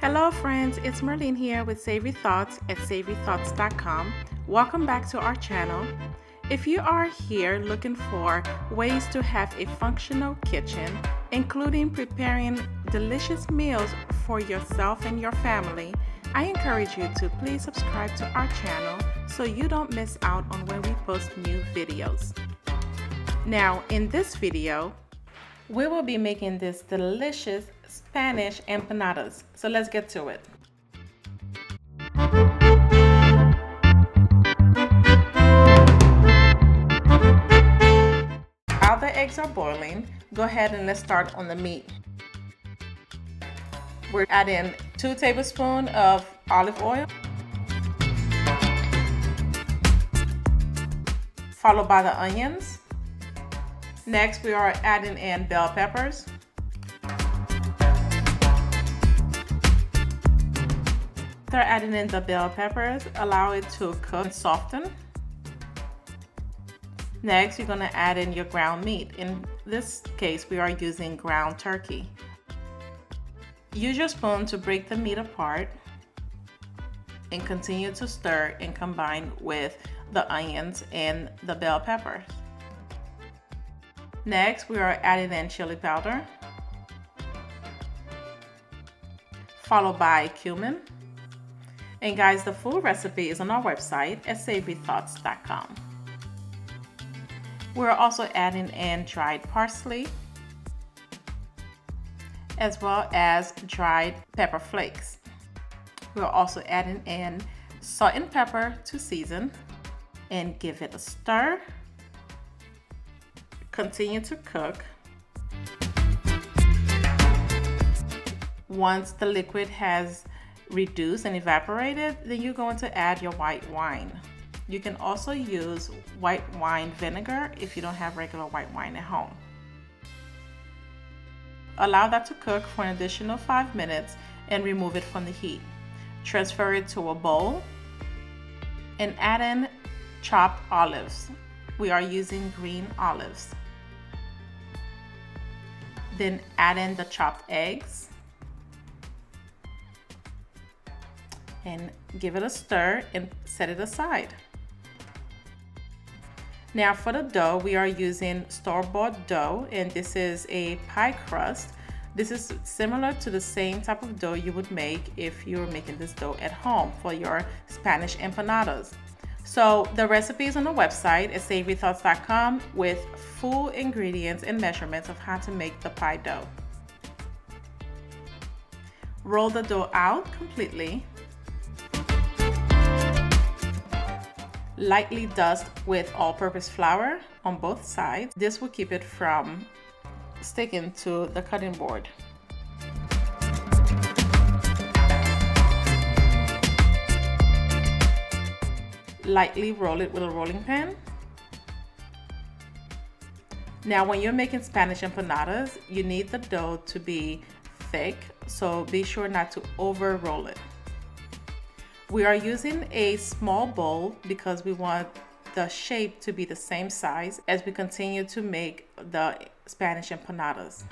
Hello friends, it's Merlene here with Savory Thoughts at savorythoughts.com. Welcome back to our channel. If you are here looking for ways to have a functional kitchen, including preparing delicious meals for yourself and your family, I encourage you to please subscribe to our channel so you don't miss out on when we post new videos. Now, in this video, we will be making this delicious Spanish empanadas. So let's get to it. While the eggs are boiling, go ahead and let's start on the meat. We're adding two tablespoons of olive oil, followed by the onions. Next, we are adding in bell peppers. After adding in the bell peppers, allow it to cook and soften. Next, you're gonna add in your ground meat. In this case, we are using ground turkey. Use your spoon to break the meat apart and continue to stir and combine with the onions and the bell peppers. Next, we are adding in chili powder, followed by cumin. And guys, the full recipe is on our website at savorythoughts.com. We're also adding in dried parsley, as well as dried pepper flakes. We're also adding in salt and pepper to season and give it a stir Continue to cook. Once the liquid has reduced and evaporated, then you're going to add your white wine. You can also use white wine vinegar if you don't have regular white wine at home. Allow that to cook for an additional five minutes and remove it from the heat. Transfer it to a bowl and add in chopped olives. We are using green olives. Then add in the chopped eggs and give it a stir and set it aside. Now for the dough, we are using store-bought dough and this is a pie crust. This is similar to the same type of dough you would make if you were making this dough at home for your Spanish empanadas. So the recipe is on the website at savorythoughts.com with full ingredients and measurements of how to make the pie dough. Roll the dough out completely. Lightly dust with all-purpose flour on both sides. This will keep it from sticking to the cutting board. Lightly roll it with a rolling pin. Now when you're making Spanish empanadas, you need the dough to be thick, so be sure not to over roll it. We are using a small bowl because we want the shape to be the same size as we continue to make the Spanish empanadas.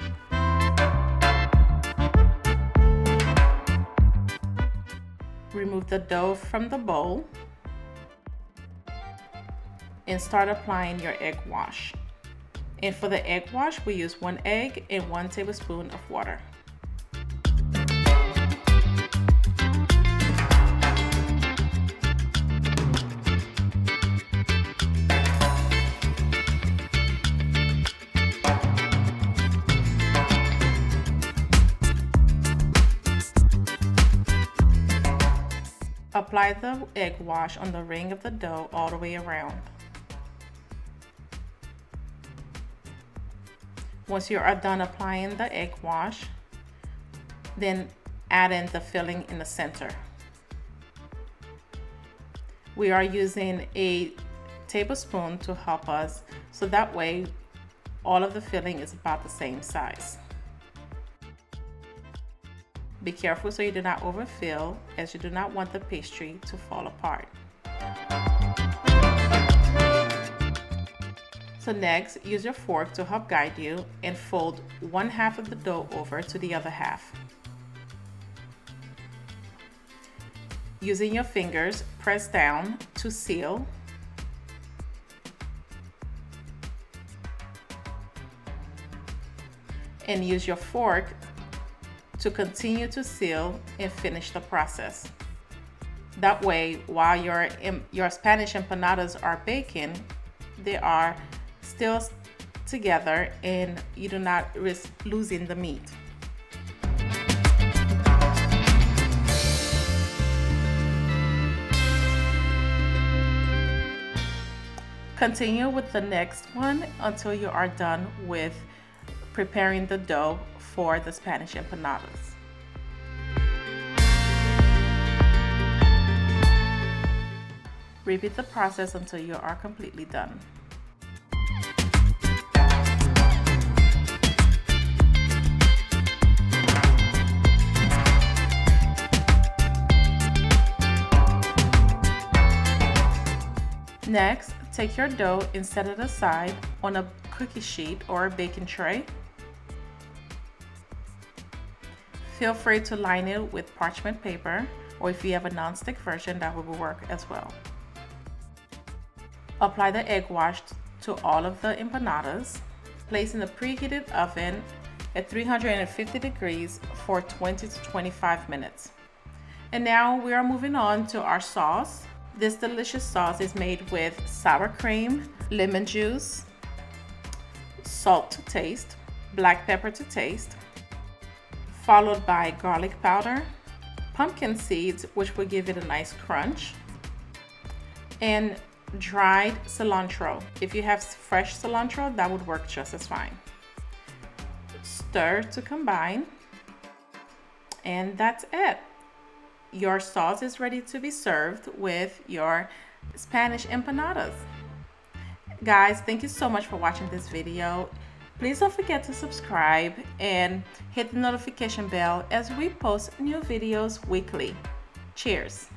Remove the dough from the bowl and start applying your egg wash. And for the egg wash, we use one egg and one tablespoon of water. Apply the egg wash on the ring of the dough all the way around. Once you are done applying the egg wash, then add in the filling in the center. We are using a tablespoon to help us so that way all of the filling is about the same size. Be careful so you do not overfill as you do not want the pastry to fall apart. So next, use your fork to help guide you and fold one half of the dough over to the other half. Using your fingers, press down to seal. And use your fork to continue to seal and finish the process. That way, while your, your Spanish empanadas are baking, they are still together and you do not risk losing the meat. Continue with the next one until you are done with preparing the dough for the Spanish empanadas. Repeat the process until you are completely done. Next, take your dough and set it aside on a cookie sheet or a baking tray. Feel free to line it with parchment paper or if you have a non-stick version that will work as well. Apply the egg wash to all of the empanadas. Place in the preheated oven at 350 degrees for 20 to 25 minutes. And now we are moving on to our sauce. This delicious sauce is made with sour cream, lemon juice, salt to taste, black pepper to taste, followed by garlic powder, pumpkin seeds, which will give it a nice crunch, and dried cilantro. If you have fresh cilantro, that would work just as fine. Stir to combine. And that's it. Your sauce is ready to be served with your Spanish empanadas. Guys, thank you so much for watching this video. Please don't forget to subscribe and hit the notification bell as we post new videos weekly. Cheers!